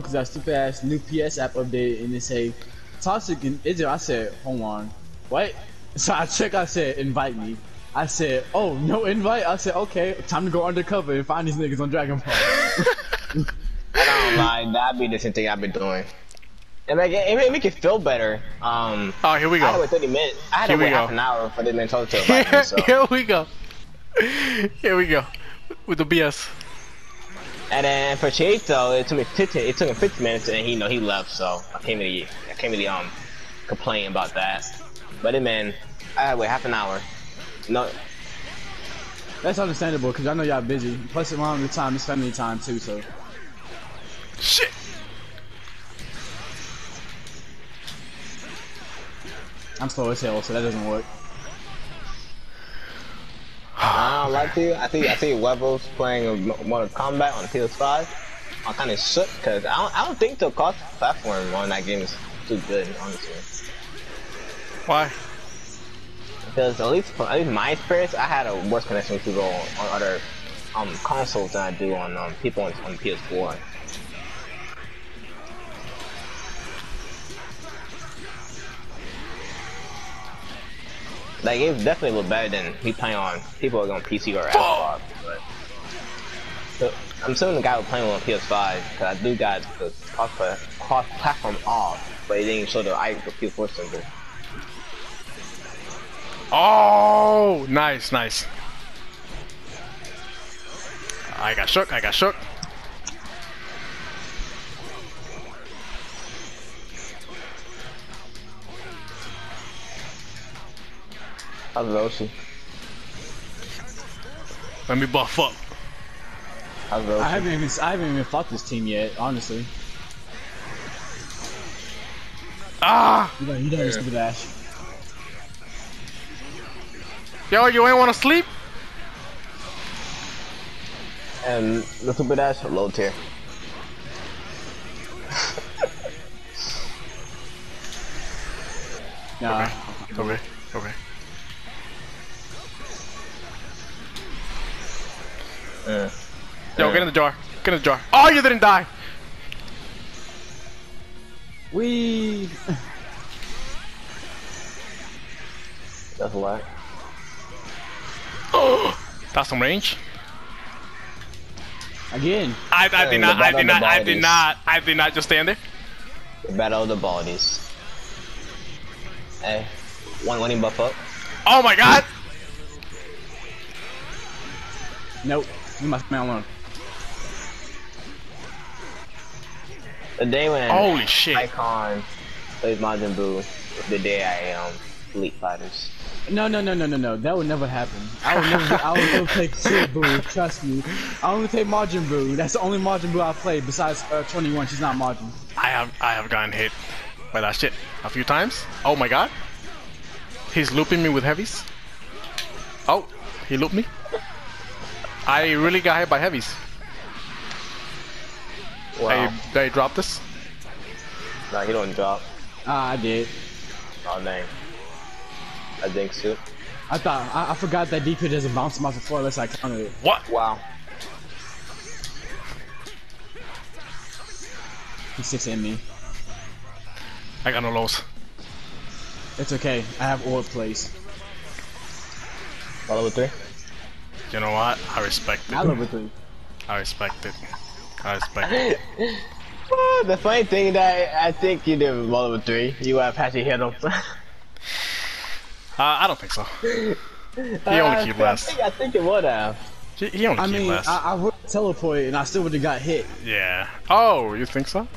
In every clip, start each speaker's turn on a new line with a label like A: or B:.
A: because that stupid ass new PS app update and it say Toxic and Izzy. I said, hold on, what? So I check. I said, invite me. I said, oh no invite. I said, okay, time to go undercover and find these niggas on Dragon Ball.
B: I don't lie, that'd be the same thing I've been doing. It make it, it make it feel better. Um,
C: Oh, here we
B: I had to
C: go.
B: wait 30 minutes. I had
C: Here
B: to
C: we
B: wait half
C: go.
B: an hour for the mental to invite me,
C: Here,
B: so.
C: here we go. Here we go. With the BS.
B: And then for Chieto, it took me 15. It took him 15 minutes, and he, you know, he left. So I can't really, I can't really um complain about that. But it man, I had to wait half an hour. No,
A: That's understandable because I know y'all busy. Plus, around the time it's family time too. So
C: Shit.
A: I'm slow as hell, so that doesn't work.
B: I don't like to. I see. I see Webos playing Mortal Kombat on PS5. I'm kind of shook because I don't, I don't think the cross platform on that game is too good, honestly.
C: Why?
B: Because at least at least my experience, I had a worse connection with people on, on other um consoles than I do on um people on, on PS4. That game definitely look better than me playing on people are on PC or Xbox. But so, I'm assuming the guy was playing on PS5 because I do got the cross cross platform off, but it didn't show the I the PS4 symbol.
C: Oh, nice, nice. I got shook. I got shook.
B: How's Roshi?
C: Let me buff up.
B: How's Roshi?
A: I haven't even I haven't even fought this team yet, honestly.
C: Ah,
A: You don't you don't stupid ass.
C: yo, you ain't want to sleep?
B: And the stupid ass low tier.
A: Nah.
C: Okay, okay.
B: Uh,
C: Yo, get in the jar. Get in the jar. Oh, you didn't die.
A: We.
B: that's why.
C: That's some range.
A: Again.
C: I, I
B: Hey,
C: did not. I did not. I did not. I did not just stand there.
B: The battle of the bodies. Hey, one one him buff up.
C: Oh my god.
A: Nope. You must man alone.
B: The day when
C: Holy shit.
B: Pikkon plays Majin Buu the day I um Elite Fighters.
A: No, no, no, no, no, no. That would never happen. I would never. I would never play Kid Buu. Trust me. I only play Majin Buu. That's the only Majin Buu I played besides uh, 21. She's not Majin.
C: I have. I have gotten hit by that shit a few times. Oh my god. He's looping me with heavies. Oh, he looped me. I really got hit by heavies.
B: Wow.
C: They they dropped this.
B: Nah, he don't drop.
A: Ah, I did.
B: Oh dang. I think so.
A: I thought I, I forgot that DP doesn't bounce him off the floor unless I counted it.
C: What?
B: Wow.
A: He's six in me.
C: I got no lows.
A: It's okay. I have orb plays.
B: Level three.
C: You know what? I respect it.
A: I
C: it.
A: love it.
C: I respect it. I respect it.
B: Well, the funny thing that I think you did with level three, you have actually hit him.
C: Uh, I don't think so. He only keep
B: I
C: last.
B: think, I think it would have.
C: He, he only
A: I
C: keep
A: mean,
C: last.
A: I, I would teleport and I still would have got hit.
C: yeah. Oh, you think so?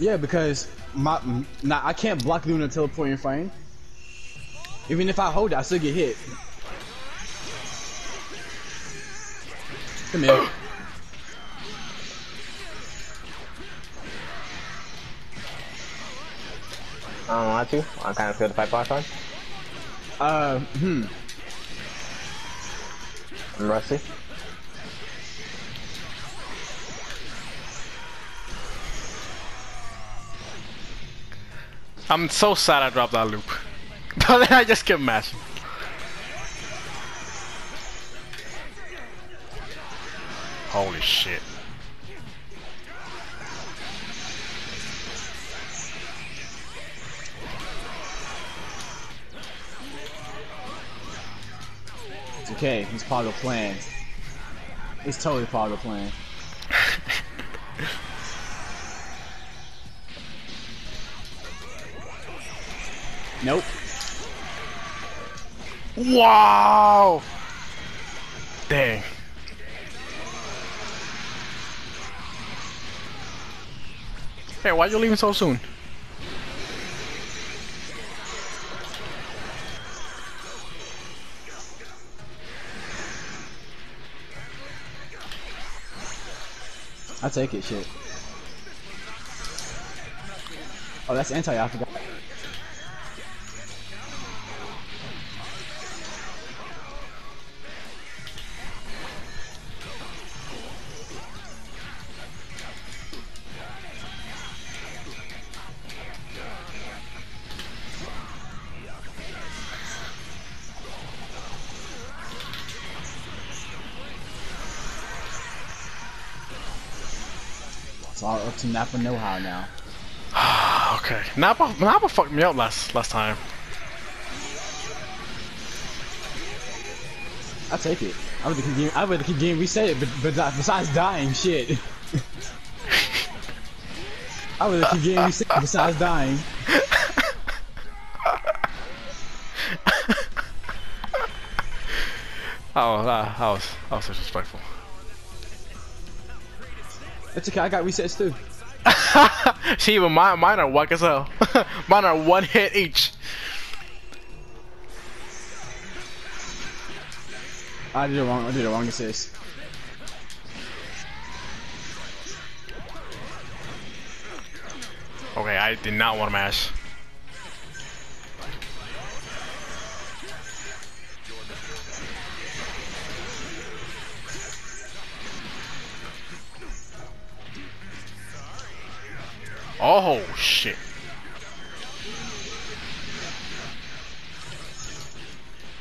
A: Yeah, because my nah, I can't block doing a teleporting frame. Even if I hold it, I still get hit. Come here.
B: I don't want to. I'm kind of feel the fight boss on.
A: Uh, hmm.
B: I'm rusty.
C: I'm so sad I dropped that loop. But then I just kept mashing. Holy shit.
A: Okay, he's part of the plan. He's totally part of the plan. nope.
C: Wow! Dang. Hey, why you leaving so soon?
A: I take it, shit. Oh, that's anti. I forgot. Up to Nappa know-how now.
C: Okay. Nappa Nappa fucked me up last last time.
A: I take it. I would keep getting, I would keep getting reset, but, but besides dying, shit. I would keep getting reset besides dying.
C: Oh, that, that was that was disrespectful.
A: It's okay. I got resets too.
C: See, even mine, mine are whack as hell. mine are one hit each.
A: I did it wrong. I did it wrong assist.
C: Okay, I did not want to mash. Oh shit.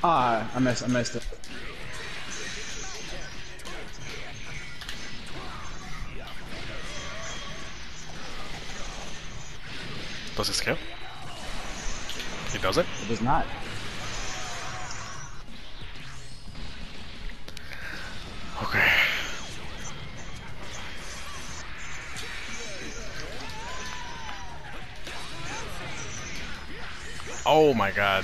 A: Ah, I messed. I messed up.
C: Does it skill? It doesn't?
A: It does not.
C: Oh my god.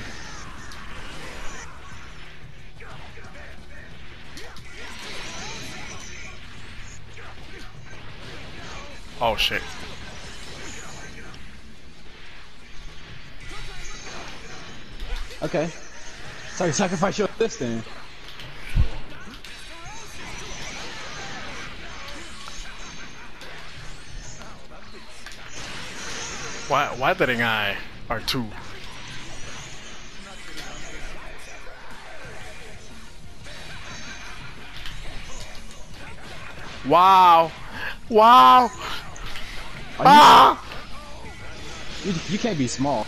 C: Oh shit.
A: Okay. Sorry, sacrifice your then.
C: Why why didn't I R2? Wow! Wow!
A: Are
C: Ah!
A: you, you, you can't be small.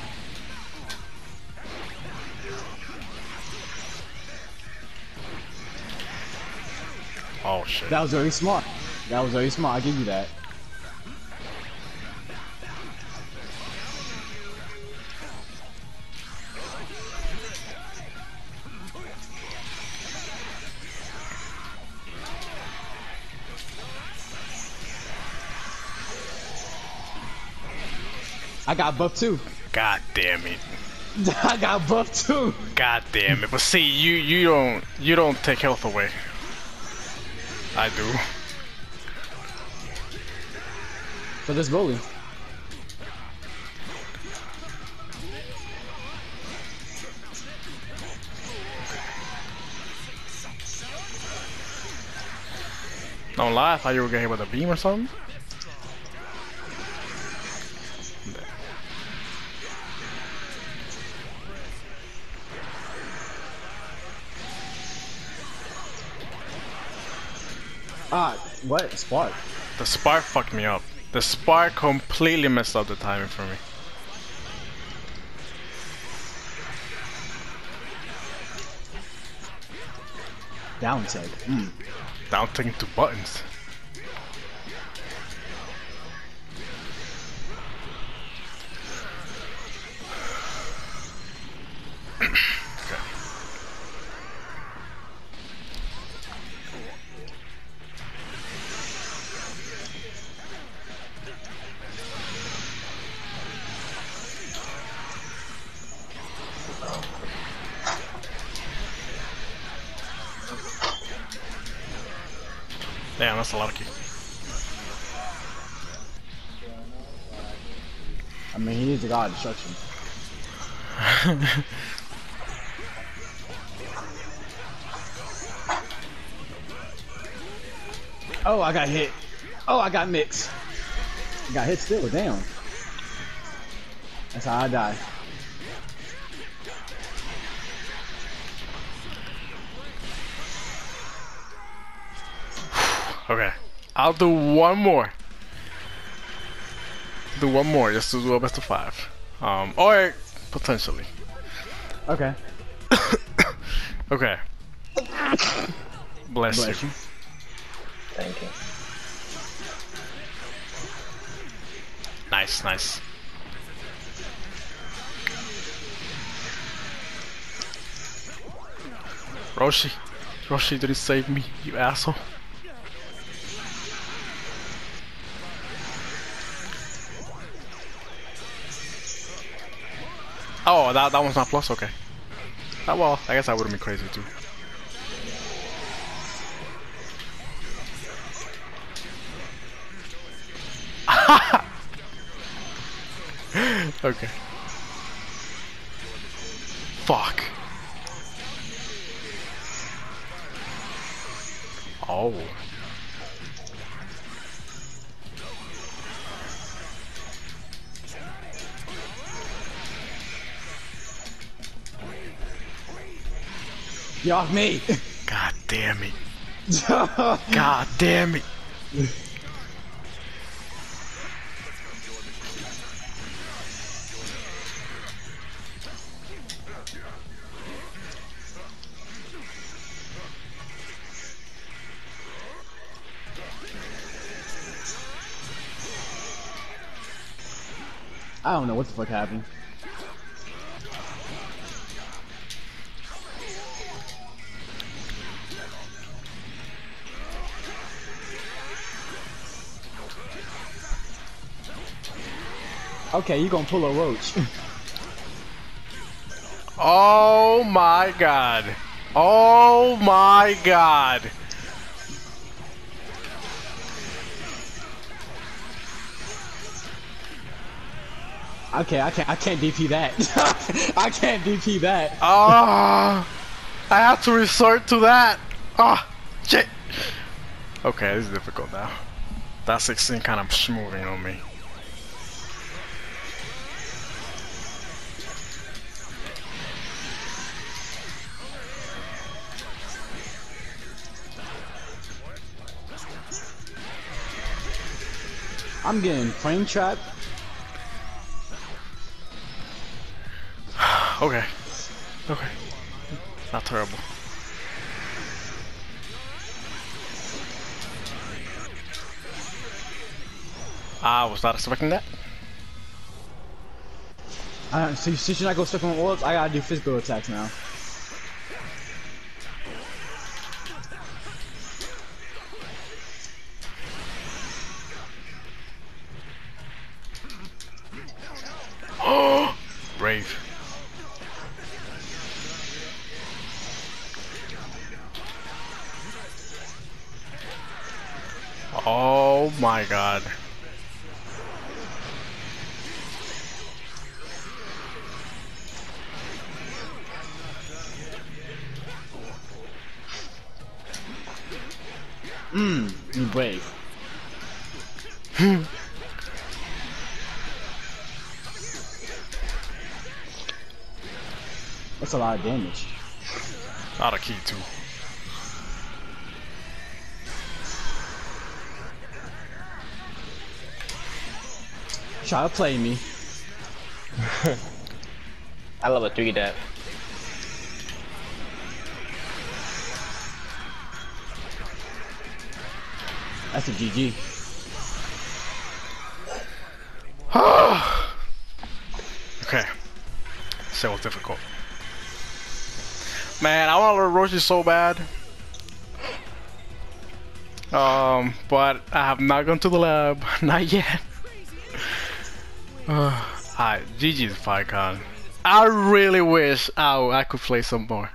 C: Oh shit.
A: That was very smart. That was very smart. I give you that. Got buff too.
C: God damn it.
A: I got buff too.
C: God damn it. But see, you you don't you don't take health away. I do.
A: So this bully.
C: Don't lie, I thought you were gonna hit with a beam or something.
A: Ah, what? Spark.
C: The spark fucked me up. The spark completely messed up the timing for me.
A: Down tech. Mm.
C: Down taking two buttons. Damn, that's a lot of key.
A: I mean, he is a god destruction. oh, I got hit. Oh, I got mixed. I got hit still, damn. That's how I die.
C: I'll do one more. Do one more just to do a best of five. Um, or potentially.
A: Okay.
C: Okay. Bless,
A: Bless
C: you.
A: you.
B: Thank you.
C: Nice, nice. Roshi. Roshi, did he save me, you asshole? Oh, that, that one's not plus, okay. Ah, well, I guess I wouldn't be crazy too. okay. Fuck. Oh.
A: Get off me!
C: God damn it. God damn it.
A: I don't know what the fuck happened. Okay, you gonna pull a roach.
C: Oh my god. Oh my god.
A: okay, I can't I can't DP that. I can't DP that.
C: Ah, I have to resort to that. Ah, shit. Okay, this is difficult now. That 16 kind of moving on me.
A: I'm getting frame trapped.
C: Okay. Okay. Not terrible. I was not expecting that.
A: Uh, so since you're not gonna stuck on orbs, I gotta do physical attacks now.
C: Brave. Oh my god.
A: Mmm, you brave. That's a lot of damage.
C: Not a key too.
A: Try to play me.
B: I love a three that.
A: That's a GG.
C: Okay. So difficult. Man, I want to learn Roshi so bad. Um, but I have not gone to the lab. Not yet. Uh, Alright, GG's FireCon. I really wish I, I could play some more.